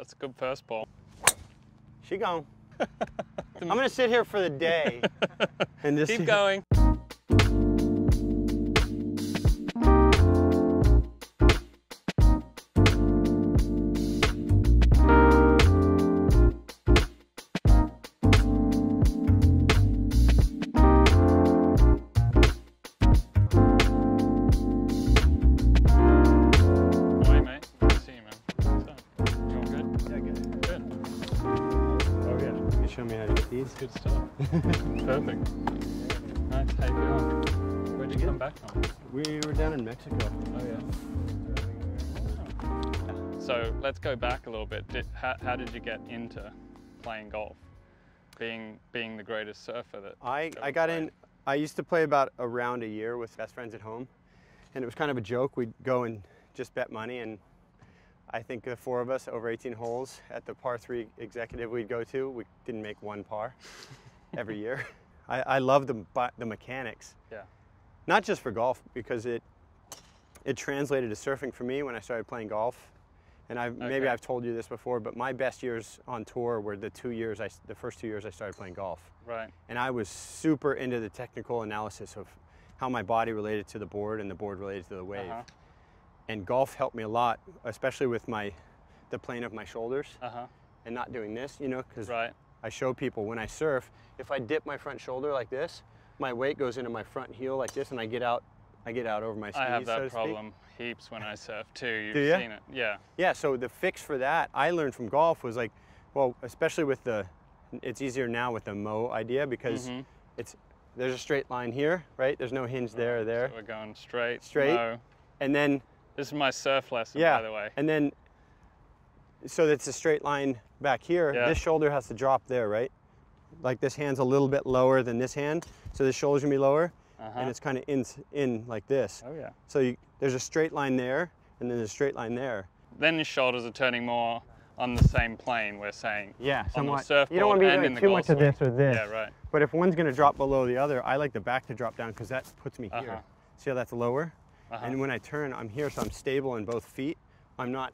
That's a good first ball. She gone. I'm gonna sit here for the day and just Keep going. Good stuff. Perfect. Nice. How you feeling? Where'd you come back from? We were down in Mexico. Oh yeah. So let's go back a little bit. Did, how, how did you get into playing golf? Being being the greatest surfer that I, I got played? in, I used to play about a round a year with best friends at home. And it was kind of a joke. We'd go and just bet money. And I think the four of us over 18 holes at the par three executive we'd go to, we didn't make one par every year. I, I love the, the mechanics. Yeah. Not just for golf, because it, it translated to surfing for me when I started playing golf. And I've, maybe I've told you this before, but my best years on tour were the two years, I, the first two years I started playing golf Right. and I was super into the technical analysis of how my body related to the board and the board related to the wave. Uh-huh. And golf helped me a lot, especially with my the plane of my shoulders Uh huh. and not doing this, you know, because Right. I show people when I surf, if I dip my front shoulder like this, my weight goes into my front heel like this, and I get out, I get out over my skis. I have so that speak. problem heaps when I surf too. You've Do ya? seen it. Yeah. Yeah, so the fix for that I learned from golf was like, well, especially with the, it's easier now with the Mo idea because Mhm. it's there's a straight line here, right? There's no hinge there or there, So we're going straight. Straight. No. and then This is my surf lesson, yeah, by the way. and then so that's a straight line back here. Yeah. This shoulder has to drop there, right? Like this hand's a little bit lower than this hand, so this shoulder's gonna be lower, Uh-huh. and it's kind of in in like this. Oh yeah. So you, there's a straight line there, and then there's a straight line there. Then your shoulders are turning more on the same plane. We're saying. Yeah, On the somewhat. surfboard you don't want to be doing too much of this or this. Yeah. Right. But if one's gonna drop below the other, I like the back to drop down because that puts me Uh-huh. here. See how that's lower? Uh-huh. And when I turn, I'm here, so I'm stable in both feet. I'm not,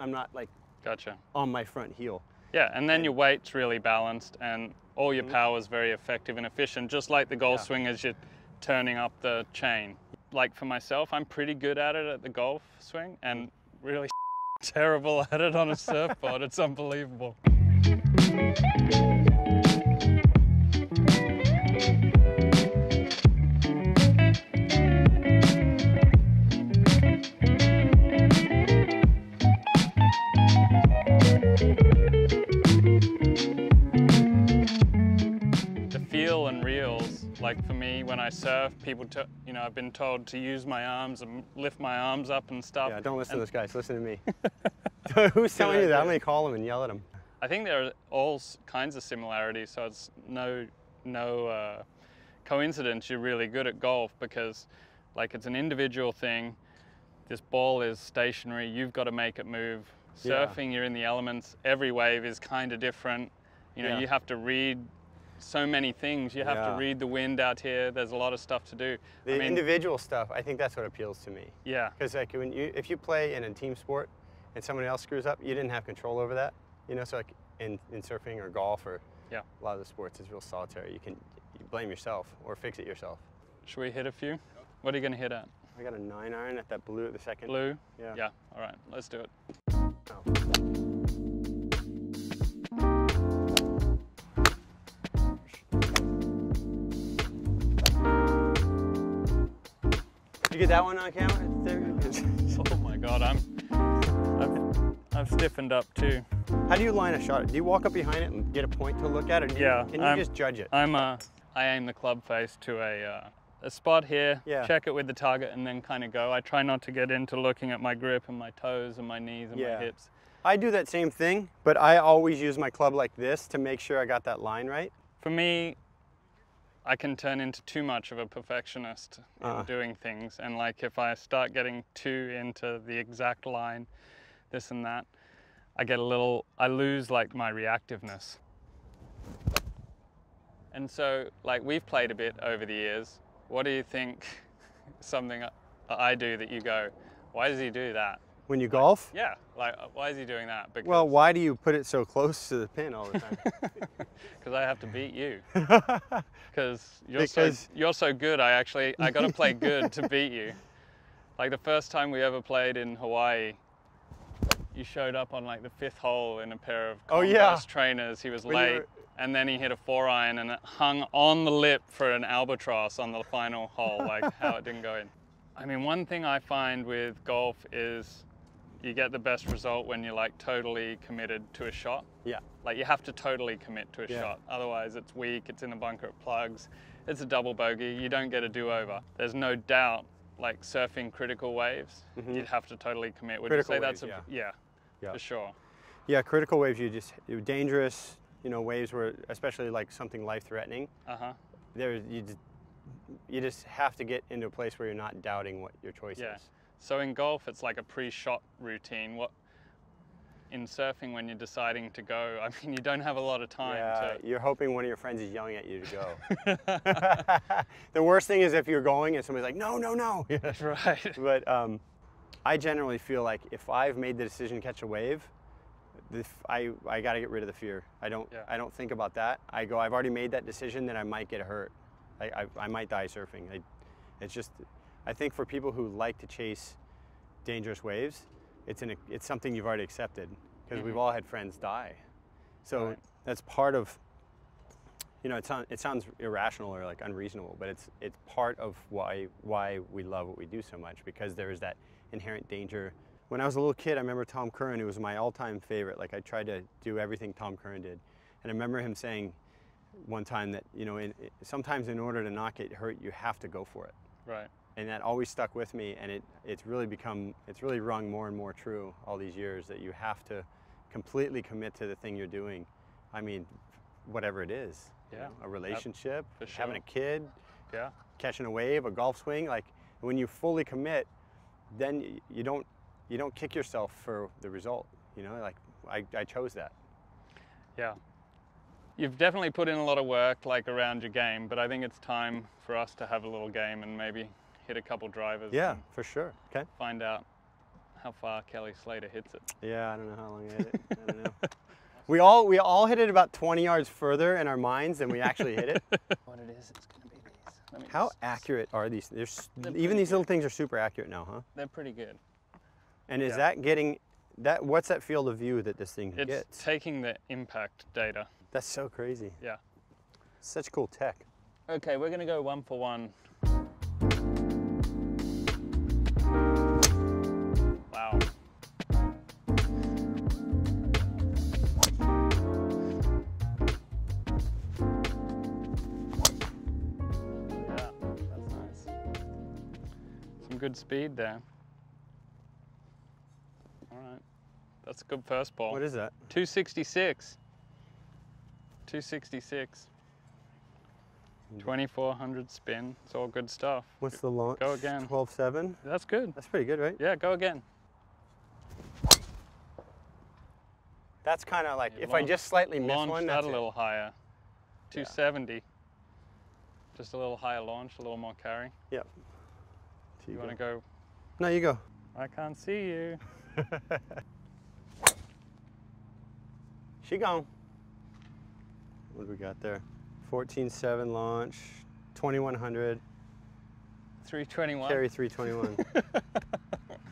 I'm not like Gotcha. on my front heel. Yeah, and then your weight's really balanced and all your power is very effective and efficient, just like the golf Mm-hmm. Yeah. swing as you're turning up the chain. Like for myself, I'm pretty good at it at the golf swing and really terrible at it on a surfboard. It's unbelievable. I surf people t- you know i've been told to use my arms and lift my arms up and stuff Yeah, don't listen And to this guys, listen to me. Who's telling you that? I'm gonna call him and yell at him. i think there are all kinds of similarities so it's no no uh, coincidence you're really good at golf because like it's an individual thing this ball is stationary you've got to make it move Yeah. surfing you're in the elements every wave is kind of different you know Yeah. you have to read so many things you have Yeah. to read the wind out here there's a lot of stuff to do The I mean, individual stuff, I think that's what appeals to me. yeah Because like when you, if you play in a team sport and somebody else screws up, you didn't have control over that. You know, so like in, in surfing or golf or Yeah. a lot of the sports, it's real solitary. You can you blame yourself or fix it yourself. should we hit a few what are you going to hit at I got a nine iron at that blue at the second. blue Yeah. yeah all right let's do it Oh. You get that one on camera? There it is. oh my god i'm I've, I've stiffened up too How do you line a shot? Do you walk up behind it and get a point to look at, or do you, Yeah, can you I'm- just judge it? I'm uh, I aim the club face to a uh, a spot here, Yeah. check it with the target, and then kind of go. I try not to get into looking at my grip and my toes and my knees and Yeah. my hips. I do that same thing, but I always use my club like this to make sure I got that line right. For me, I can turn into too much of a perfectionist in Uh. doing things, and like if I start getting too into the exact line, this and that, I get a little, I lose like my reactiveness. And so, like we've played a bit over the years. What do you think? Something I- I do that you go, why does he do that? When you golf? Yeah, like uh, why is he doing that? Because Well, why do you put it so close to the pin all the time? because I have to beat you. Because you're Because- so you're so good. I actually I got to play good to beat you. Like the first time we ever played in Hawaii, you showed up on like the fifth hole in a pair of Oh, yeah. Converse trainers. He was When late, were- and then he hit a four iron and it hung on the lip for an albatross on the final hole. Like how it didn't go in. I mean, one thing I find with golf is you get the best result when you're like totally committed to a shot. yeah. Like you have to totally commit to a Yeah. shot. Otherwise, it's weak. It's in the bunker. It plugs. It's a double bogey. You don't get a do-over. There's no doubt. Like surfing critical waves, you'd have to totally commit. Would Mm-hmm. Critical you say that's waves, a yeah, Yeah. for sure. Yeah, critical waves, you just, you're dangerous, you know, waves where, especially like something life-threatening, Uh huh. there, you just, you just have to get into a place where you're not doubting what your choice Yeah. is. So in golf, it's like a pre-shot routine. What in surfing when you're deciding to go? I mean, you don't have a lot of time Yeah, to. you're hoping one of your friends is yelling at you to go. the worst thing is if you're going and somebody's like, no, no, no. That's right. but um, I generally feel like if I've made the decision to catch a wave, the, f- I, I got to get rid of the fear. I don't Yeah. I don't think about that. I go, I've already made that decision, that I might get hurt. I, I, I might die surfing. I, it's just, I think for people who like to chase dangerous waves, it's an it's something you've already accepted because we've mm-hmm. all had friends die. So Right. that's part of. You know, it sounds it sounds irrational or like unreasonable, but it's it's part of why why we love what we do so much because there is that inherent danger. When I was a little kid, I remember Tom Curren, who was my all-time favorite. Like I tried to do everything Tom Curren did, and I remember him saying one time that you know, in, sometimes in order to not get hurt, you have to go for it Right. And that always stuck with me and it, it's really become it's really rung more and more true all these years that you have to completely commit to the thing you're doing. I mean whatever it is you Yeah, know, a relationship for having a kid Yeah. catching a wave a golf swing like when you fully commit then you don't you don't kick yourself for the result you know like i, I chose that. Yeah. You've definitely put in a lot of work like around your game, but I think it's time for us to have a little game and maybe hit a couple drivers. yeah for sure okay Find out how far Kelly Slater hits it. Yeah, I don't know how long I hit it. I don't know. We all we all hit it about 20 yards further in our minds than we actually hit it. What it is, it's gonna be these. How just- accurate are these? They're, They're even pretty these little things are super accurate now, huh? They're pretty good. And is Yeah. that getting that? What's that field of view that this thing It's gets? It's taking the impact data. That's so crazy. Yeah. Such cool tech. Okay, we're gonna go one for one. Good speed there. All right, that's a good first ball. What is that? 266. 266. Hmm. 2400 spin. It's all good stuff. What's the launch? Go again. 12.7. That's good. That's pretty good, right? Yeah, go again. That's kind of like Yeah, if I just slightly miss Launch one. that That's a it. little higher. 270. Just a little higher launch, a little more carry. Yep. So You want to go? No, you go. I can't see you. She gone. What do we got there? 14.7 launch, 2100, 321. carry 321.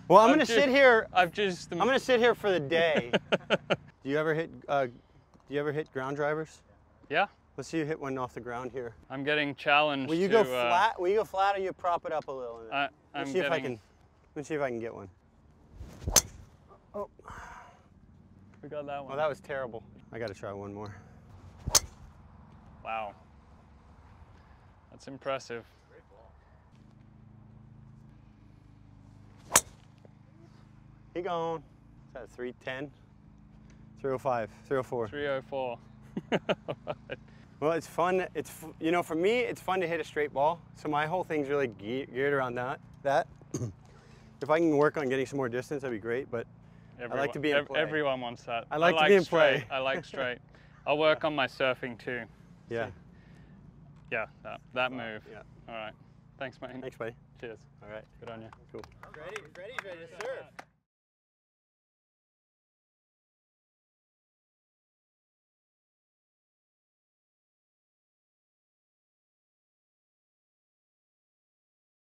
well, I'm I've gonna just- sit here. I've just. I'm gonna sit here for the day. do you ever hit? Uh, do you ever hit ground drivers? Yeah, Let's see you hit one off the ground here. I'm getting challenged. Will you to, go uh, flat? Will you go flat, or you prop it up a little? I, Let's I'm see if I can. Let's see if I can get one. Oh, We got that one. oh, that was terrible. I got to try one more. Wow. That's impressive. He gone. Is that 310? 305, 304. 304. Well, it's fun. It's you know, for me, it's fun to hit a straight ball. So my whole thing's really geared around that. That. if I can work on getting some more distance, that'd be great. But Everyone, I like to be in play. Everyone wants that. I like to be in straight. play. I like straight. I'll work on my surfing too. yeah, Yeah, that, that move. yeah. All right. Thanks, mate. Thanks, buddy. Cheers. All right, Good on you. cool. Ready, ready, ready to surf.